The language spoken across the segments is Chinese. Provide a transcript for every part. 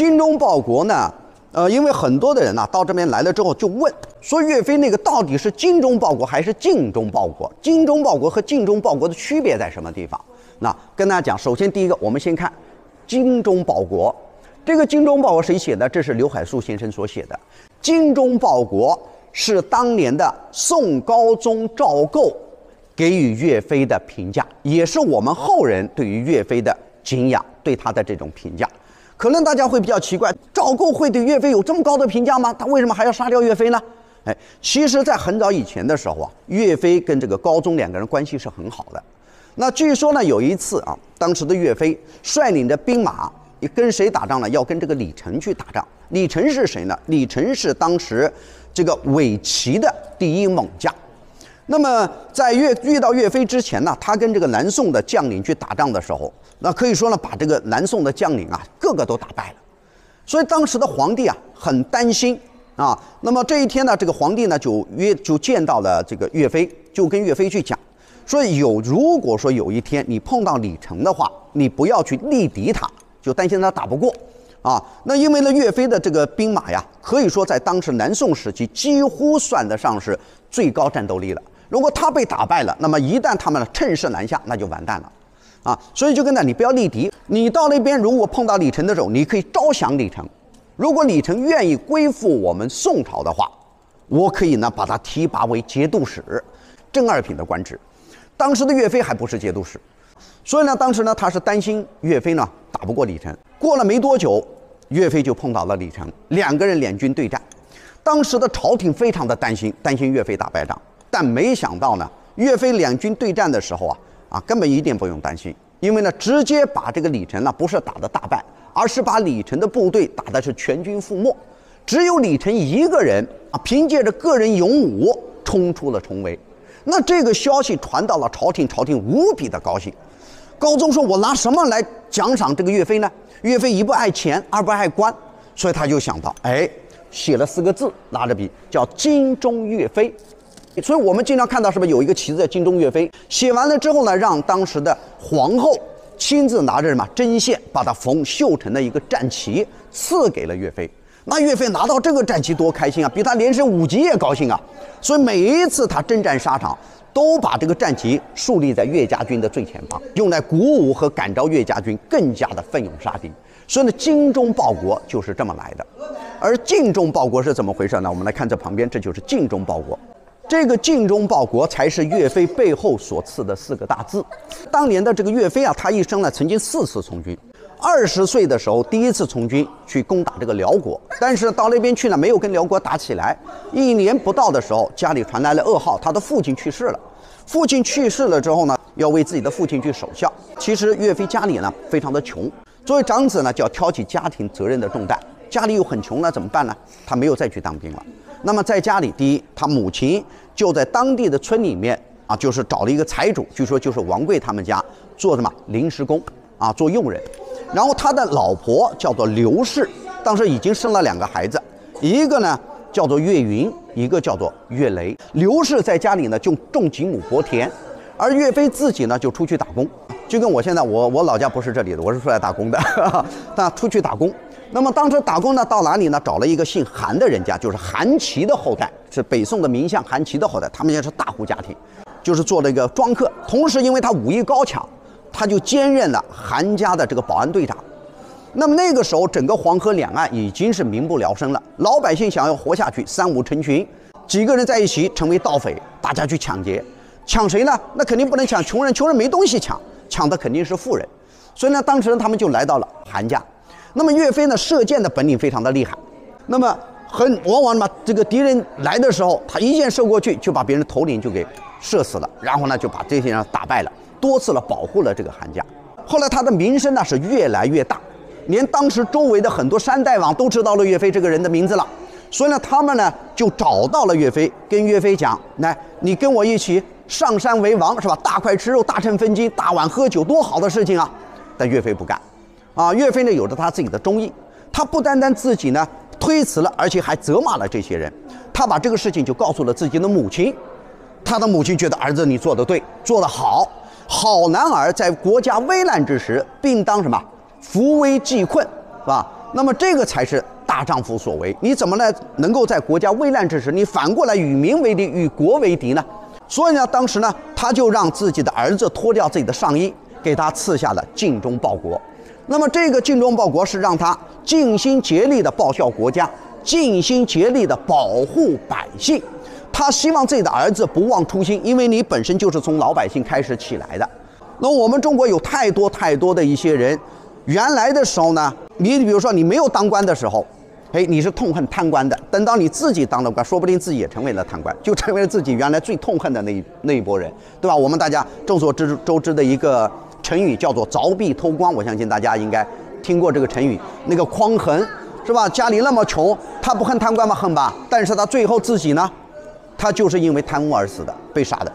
精忠报国呢，呃，因为很多的人呐、到这边来了之后就问说岳飞那个到底是精忠报国还是尽忠报国？精忠报国和尽忠报国的区别在什么地方？那跟大家讲，首先第一个，我们先看精忠报国。这个精忠报国谁写的？这是刘海粟先生所写的。精忠报国是当年的宋高宗赵构给予岳飞的评价，也是我们后人对于岳飞的敬仰，对他的这种评价。可能大家会比较奇怪，赵构会对岳飞有这么高的评价吗？他为什么还要杀掉岳飞呢？哎，其实，在很早以前的时候啊，岳飞跟这个高宗两个人关系是很好的。那据说呢，有一次啊，当时的岳飞率领着兵马，跟谁打仗呢？要跟这个李成去打仗。李成是谁呢？李成是当时这个伪齐的第一猛将。那么在岳遇到岳飞之前呢，他跟这个南宋的将领去打仗的时候，那可以说呢，把这个南宋的将领啊，个个都打败了。所以当时的皇帝啊，很担心啊。那么这一天呢，这个皇帝呢就约就见到了这个岳飞，就跟岳飞去讲，说有如果说有一天你碰到李成的话，你不要去力敌他，就担心他打不过。啊，那因为呢，岳飞的这个兵马呀，可以说在当时南宋时期几乎算得上是最高战斗力了。如果他被打败了，那么一旦他们趁势南下，那就完蛋了，啊，所以就跟他，你不要立敌，你到那边如果碰到李成的时候，你可以招降李成。如果李成愿意归附我们宋朝的话，我可以呢把他提拔为节度使，正二品的官职。当时的岳飞还不是节度使。所以呢，当时呢，他是担心岳飞呢打不过李成。过了没多久，岳飞就碰到了李成，两个人两军对战。当时的朝廷非常的担心，担心岳飞打败仗。但没想到呢，岳飞两军对战的时候啊，啊，根本一点不用担心，因为呢，直接把这个李成呢，不是打的大败，而是把李成的部队打的是全军覆没。只有李成一个人啊，凭借着个人勇武冲出了重围。那这个消息传到了朝廷，朝廷无比的高兴。高宗说：“我拿什么来奖赏这个岳飞呢？岳飞一不爱钱，二不爱官，所以他就想到，哎，写了四个字，拿着笔叫‘精忠岳飞’。所以我们经常看到，是不是有一个旗子叫‘精忠岳飞’？写完了之后呢，让当时的皇后亲自拿着什么针线，把它缝绣成了一个战旗，赐给了岳飞。那岳飞拿到这个战旗多开心啊，比他连升五级也高兴啊！所以每一次他征战沙场。”都把这个战旗树立在岳家军的最前方，用来鼓舞和感召岳家军更加的奋勇杀敌。所以呢，精忠报国就是这么来的。而尽忠报国是怎么回事呢？我们来看这旁边，这就是尽忠报国。这个尽忠报国才是岳飞背后所赐的四个大字。当年的这个岳飞啊，他一生呢曾经四次从军。二十岁的时候，第一次从军去攻打这个辽国，但是到那边去呢，没有跟辽国打起来。一年不到的时候，家里传来了噩耗，他的父亲去世了。父亲去世了之后呢，要为自己的父亲去守孝。其实岳飞家里呢非常的穷，作为长子呢就要挑起家庭责任的重担。家里又很穷那，怎么办呢？他没有再去当兵了。那么在家里，第一，他母亲就在当地的村里面啊，就是找了一个财主，据说就是王贵他们家做什么临时工啊，做佣人。然后他的老婆叫做刘氏，当时已经生了两个孩子，一个呢叫做岳云，一个叫做岳雷。刘氏在家里呢就种几亩薄田，而岳飞自己呢就出去打工，就跟我现在我我老家不是这里的，我是出来打工的，那出去打工。那么当时打工呢到哪里呢？找了一个姓韩的人家，就是韩琦的后代，是北宋的名相韩琦的后代，他们也是大户家庭，就是做了一个庄客，同时因为他武艺高强。他就兼任了韩家的这个保安队长。那么那个时候，整个黄河两岸已经是民不聊生了，老百姓想要活下去，三五成群，几个人在一起成为盗匪，大家去抢劫，抢谁呢？那肯定不能抢穷人，穷人没东西抢，抢的肯定是富人。所以呢，当时他们就来到了韩家。那么岳飞呢，射箭的本领非常的厉害，那么很往往嘛，这个敌人来的时候，他一箭射过去，就把别人头领就给射死了，然后呢，就把这些人打败了。多次了保护了这个韩家，后来他的名声呢是越来越大，连当时周围的很多山大王都知道了岳飞这个人的名字了，所以呢，他们呢就找到了岳飞，跟岳飞讲：来，你跟我一起上山为王，是吧？大块吃肉，大秤分金，大碗喝酒，多好的事情啊！但岳飞不干，啊，岳飞呢有着他自己的忠义，他不单单自己呢推辞了，而且还责骂了这些人，他把这个事情就告诉了自己的母亲，他的母亲觉得儿子你做得对，做得好。好男儿在国家危难之时，并当什么扶危济困，是吧？那么这个才是大丈夫所为。你怎么来能够在国家危难之时，你反过来与民为敌，与国为敌呢？所以呢，当时呢，他就让自己的儿子脱掉自己的上衣，给他赐下了尽忠报国。那么这个尽忠报国是让他尽心竭力的报效国家，尽心竭力的保护百姓。他希望自己的儿子不忘初心，因为你本身就是从老百姓开始起来的。那我们中国有太多太多的一些人，原来的时候呢，你比如说你没有当官的时候，哎，你是痛恨贪官的。等到你自己当了官，说不定自己也成为了贪官，就成为了自己原来最痛恨的那一那一波人，对吧？我们大家众所周周知的一个成语叫做凿壁偷光，我相信大家应该听过这个成语。那个匡衡是吧？家里那么穷，他不恨贪官吗？恨吧。但是他最后自己呢？他就是因为贪污而死的，被杀的。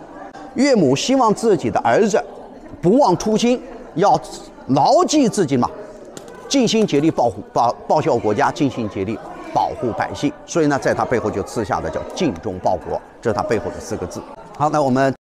岳母希望自己的儿子不忘初心，要牢记自己嘛，尽心竭力保护、报报效国家，尽心竭力保护百姓。所以呢，在他背后就刺下的叫“尽忠报国”，这是他背后的四个字。好，那我们。